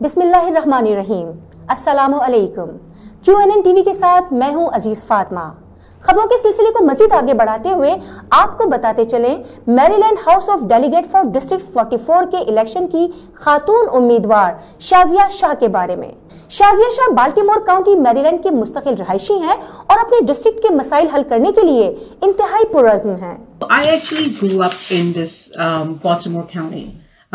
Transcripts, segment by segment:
बिस्मिल्लाहिर्रहमानिर्रहीम। अस्सलामुअलैकुम। क्यूएनएन टीवी के साथ मैं हूँ अज़ीज़ फातिमा। खबरों के सिलसिले को मजीद आगे बढ़ाते हुए आपको बताते चले, Maryland house of delegate for district 44 के इलेक्शन की खातून उम्मीदवार शाजिया शाह के बारे में। Shazia Shah Baltimore county Maryland की मुस्तकिल रहायशी हैं और अपने डिस्ट्रिक्ट के मसाइल हल करने के लिए इंतहाई पुरज़म हैं.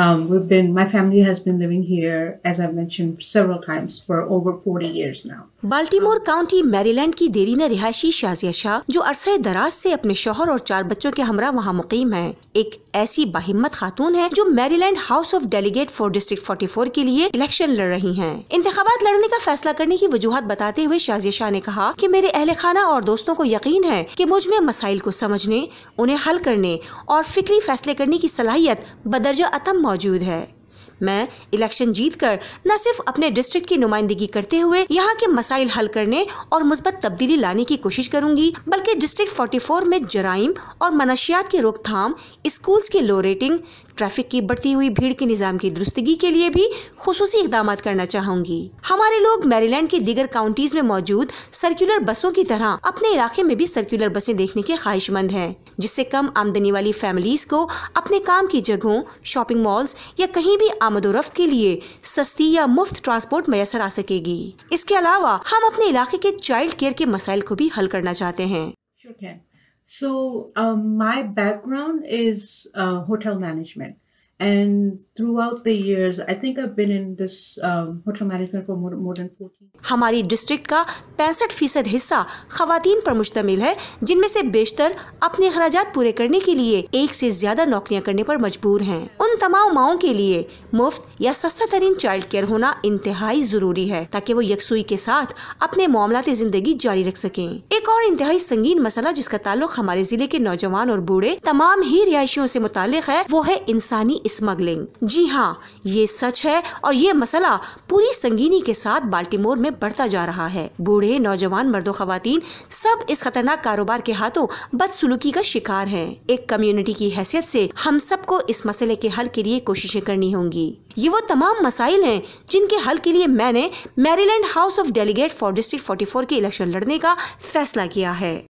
Um, we've been, my family has been living here, as I've mentioned several times, for over 40 years now. Baltimore county Maryland की देरीना रिहायशी शाजिया शाह जो अरसे दराज से अपने शोहर और चार बच्चों के हमरा वहाँ मुकीम है एक ऐसी बाहिम्मत खातून है जो Maryland house of delegate for district 44 के लिए इलेक्शन लड़ रही हैं। इंतखाबात लड़ने का फैसला करने की वजूहत बताते हुए शाजिया शाह ने कहा कि मेरे अहल खाना और दोस्तों को यकीन है कि मुझमें मसाइल को समझने उन्हें हल करने और फिक्री फैसले करने की सलाहियत बदरजा अतम मौजूद है। मैं इलेक्शन जीतकर न सिर्फ़ अपने डिस्ट्रिक्ट की नुमाइंदगी करते हुए यहाँ के मसाइल हल करने और मुस्बत तब्दीली लाने की कोशिश करूँगी, बल्कि डिस्ट्रिक्ट 44 में जराइम और मनशियात की रोकथाम, स्कूल्स की लो रेटिंग ट्रैफ़िक की बढ़ती हुई भीड़ के निज़ाम की दुरुस्तगी के लिए भी खसूसी इकदाम करना चाहूँगी। हमारे लोग मैरीलैंड के दीगर काउंटीज में मौजूद सर्कुलर बसों की तरह अपने इलाके में भी सर्कुलर बसें देखने के ख्वाहिशमंद हैं, जिससे कम आमदनी वाली फैमिलीज़ को अपने काम की जगहों, शॉपिंग मॉल्स या कहीं भी आमदोरफ्त के लिए सस्ती या मुफ़्त ट्रांसपोर्ट मैसर आ सकेगी। इसके अलावा हम अपने इलाके के चाइल्ड केयर के मसाइल को भी हल करना चाहते हैं। So um, my background is uh, hotel management. And throughout the years, I think I've been in this um, hotel management for more, more than 14. हमारी डिस्ट्रिक्ट का पैंसठ फ़ीसद हिस्सा खातन पर मुश्तमिल है, जिनमें से बेशतर अपने अखराज पूरे करने के लिए एक से ज़्यादा नौकरियाँ करने पर मजबूर हैं। उन तमाम माओ के लिए मुफ़्त या सस्ता तरीन चाइल्ड केयर होना इंतहाई ज़रूरी है, ताकि वो यकसुई के साथ अपने मामला ज़िंदगी जारी रख सकें। एक और इंतहाई संगीन मसला जिसका ताल्लुक हमारे ज़िले के नौजवान और बूढ़े तमाम ही रिहायशियों से मुतालिक है, वो है इंसानी स्मगलिंग। जी हाँ ये सच है और ये मसला पूरी संगीनी के साथ बाल्टीमोर में बढ़ता जा रहा है। बूढ़े नौजवान मर्दो खातन सब इस खतरनाक कारोबार के हाथों बदसलूकी का शिकार हैं। एक कम्युनिटी की हैसियत से हम सबको इस मसले के हल के लिए कोशिशें करनी होंगी ये वो तमाम मसाइल हैं जिनके हल के लिए मैंने Maryland house of delegate for district 44 के इलेक्शन लड़ने का फैसला किया है